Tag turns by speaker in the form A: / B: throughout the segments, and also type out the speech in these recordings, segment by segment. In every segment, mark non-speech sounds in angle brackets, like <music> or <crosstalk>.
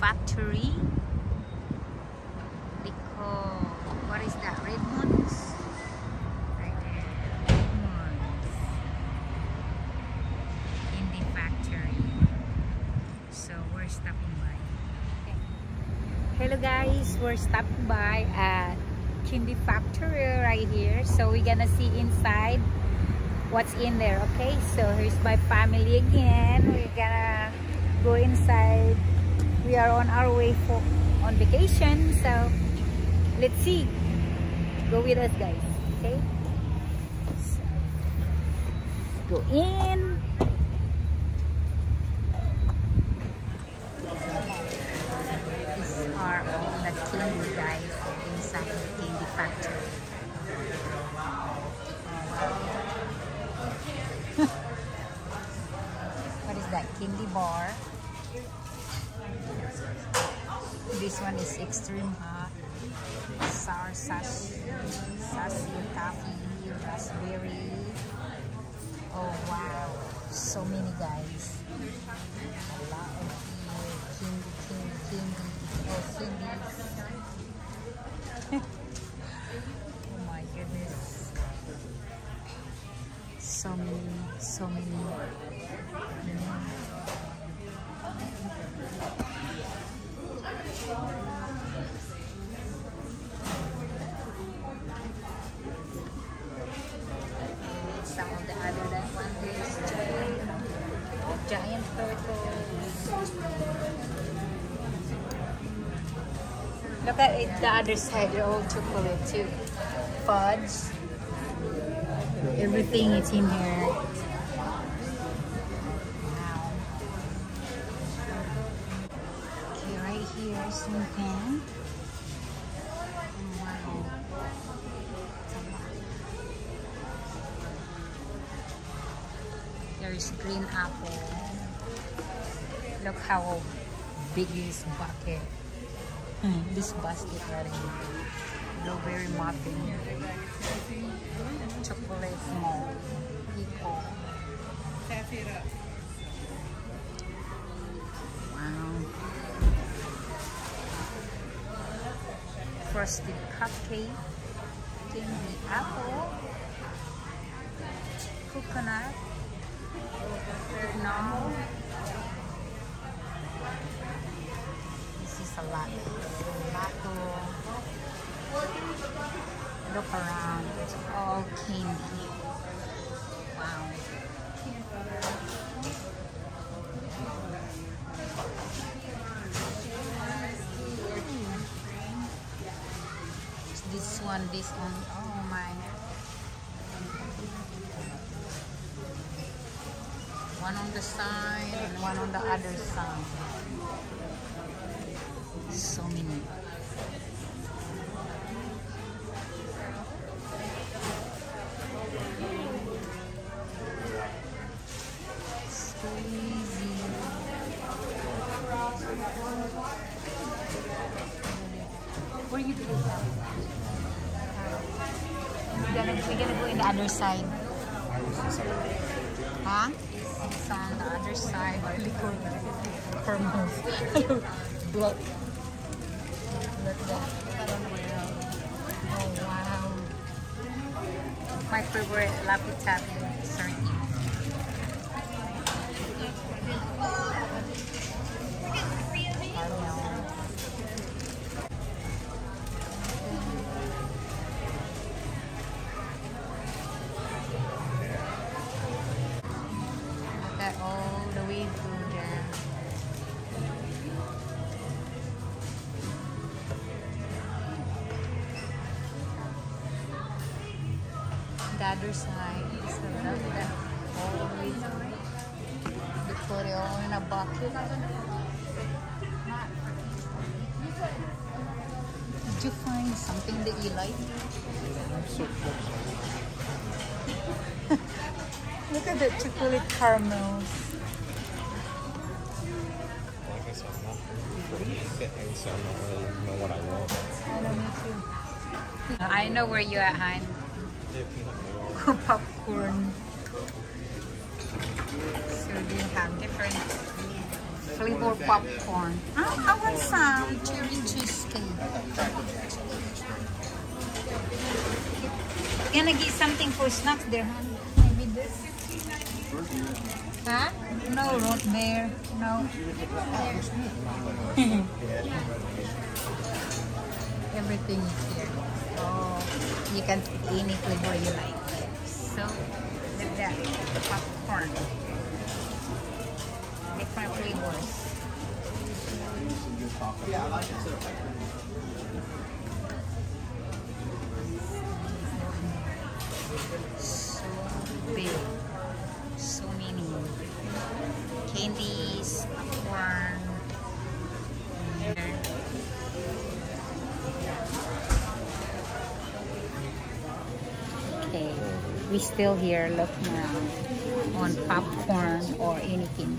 A: Factory. Because what is that? Redmonds? Right there. Redmonds. Candy Factory. So we're stopping by. Hello guys, we're stopping by at Candy Factory right here. So we're gonna see inside what's in there okay so here's my family again we're gonna go inside we are on our way for on vacation so let's see. Go with us guys okay? So, go in. These are all the candy guys inside the candy factory. <laughs> What is that candy bar this one is extreme hot sour sashi coffee raspberry oh wow so many guys a lot of candy candy candy oh candies oh my goodness so many so many some of the other that one giant, giant turtles. Look at the other side, they're all chocolate too. Fudge. Everything is in here. There's green apple. Look how big this bucket. <laughs> this basket right here. Blueberry muffin. Chocolate small. Frosted cupcake. Candy apple. Coconut. No. This is a lot. Look around. It's all candy. One, this one. Oh my. One on the side and one on the other side. The other side. Huh? It's on the other side. Cool. Hormones. Blood that. Oh wow. My favorite Tappy sardine. In a bucket. Did you find something that you like? Look at the chocolate caramels.
B: I guess I'm not pretty fitting, so I don't really know what I want.
A: I don't too. I know where you're at, Hein. Popcorn. Have different flavor popcorn. I want some cherry cheesecake. Gonna get something for snacks there. Maybe this. Huh? No, root beer. No. <laughs> Everything is here. Oh, you can pick any flavor you like. So, look at that. Popcorn. Different flavors. So big. So many. Candies, we still here looking on popcorn or anything.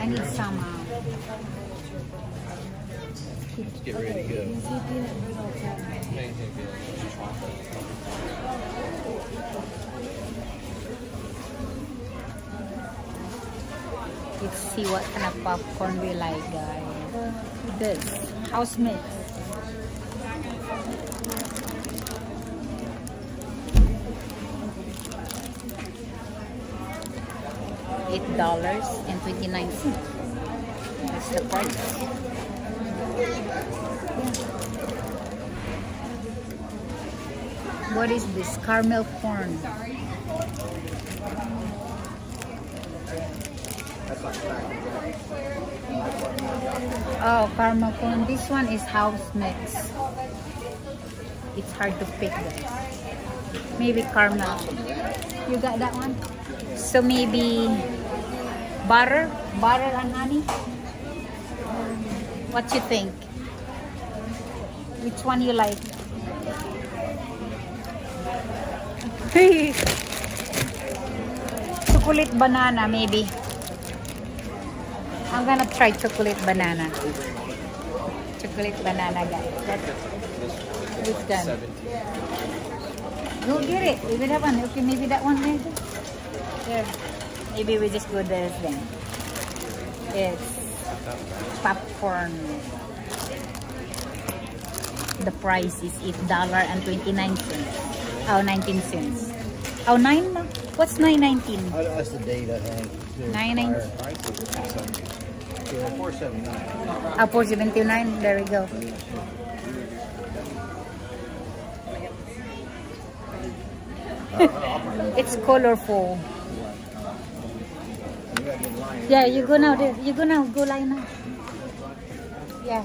A: I need some. Uh,
B: Let's get ready to go.
A: Let's see what kind of popcorn we like, guys. This house mix. $8.29. That's the price. What is this? Caramel corn. Oh, caramel corn. This one is house mix. It's hard to pick this. Maybe caramel. You got that one? So maybe butter? Butter and honey? What you think? Which one you like? <laughs> chocolate banana maybe. I'm gonna try chocolate banana. Chocolate banana guys. That's which one? Go get it. Maybe that one. Okay, maybe that one maybe. There. Maybe we just go there then. It's popcorn. The price is eight dollar and twenty nine cents. Oh, 19 cents. Oh, nine. na? What's nine nineteen?
C: Oh, That's the date, I think.
A: Nine nine.
C: Yeah, four seventy nine.
A: Ah, 479. There we go. <laughs> It's colorful. Yeah, you go now. there. You go now. Go line now. Yeah.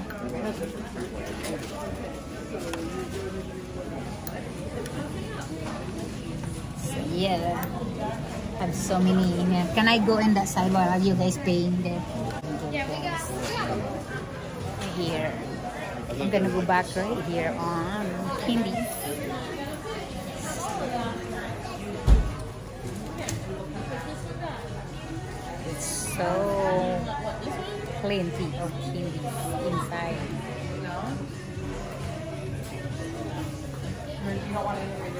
A: So, yeah. Have so many in here. Can I go in that side while you guys paying there? Here. I'm gonna go back right here on candy. So plenty of candies inside. So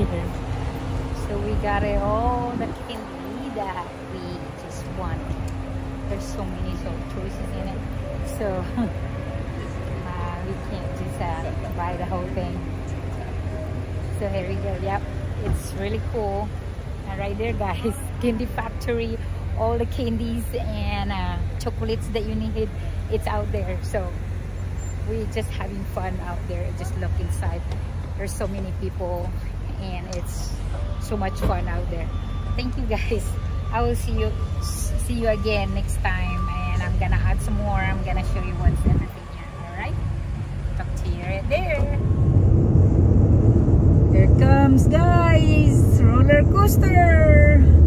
A: <laughs> So we got it all the candy that we one. There's so many so choices in it. So <laughs> uh, we can't just uh, buy the whole thing. So here we go. Yep, it's really cool. And right there, guys, <laughs> candy factory. All the candies and uh, chocolates that you need, it's out there. So we're just having fun out there. Just look inside. There's so many people, and it's so much fun out there. Thank you, guys. I will see you see you again next time, and I'm gonna add some more. I'm gonna show you what's everything here. All right. Talk to you right there. There comes, guys, roller coaster.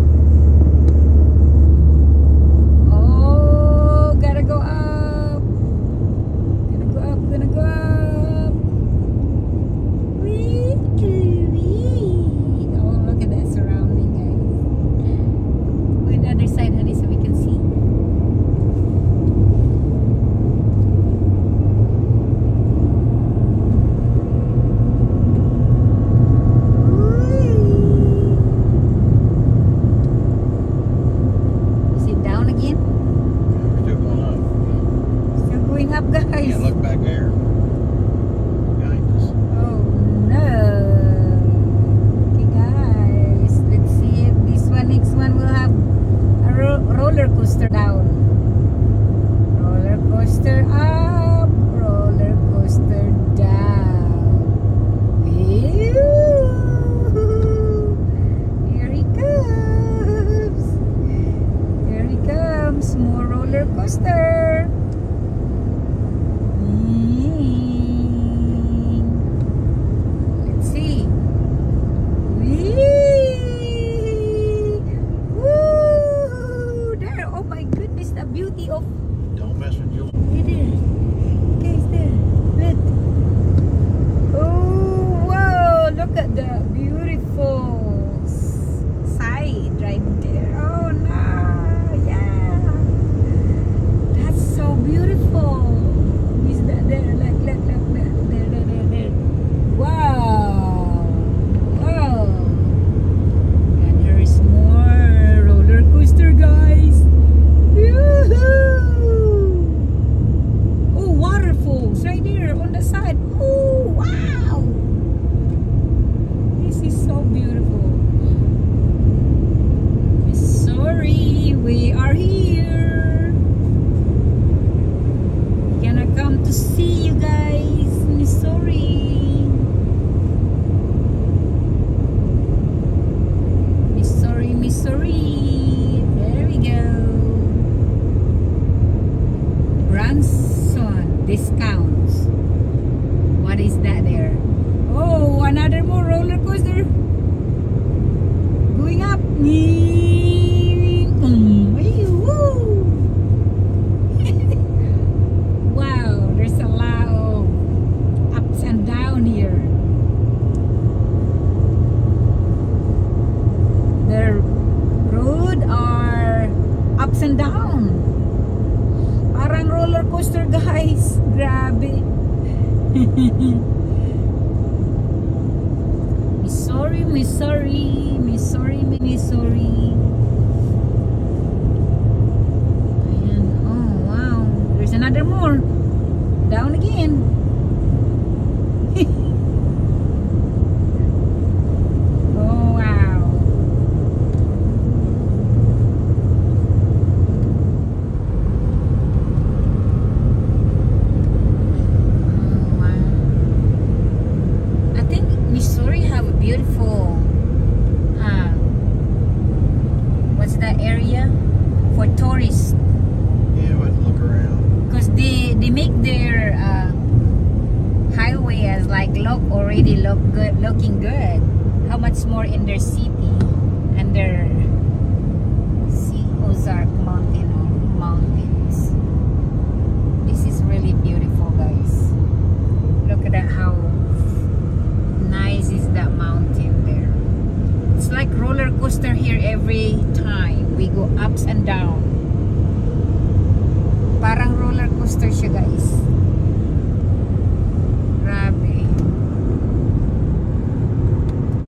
A: 嗯。More in their city and their see Ozark mountain mountains. This is really beautiful guys. Look at that how nice is that mountain there. It's like roller coaster here every time. We go ups and down. Parang roller coaster siya guys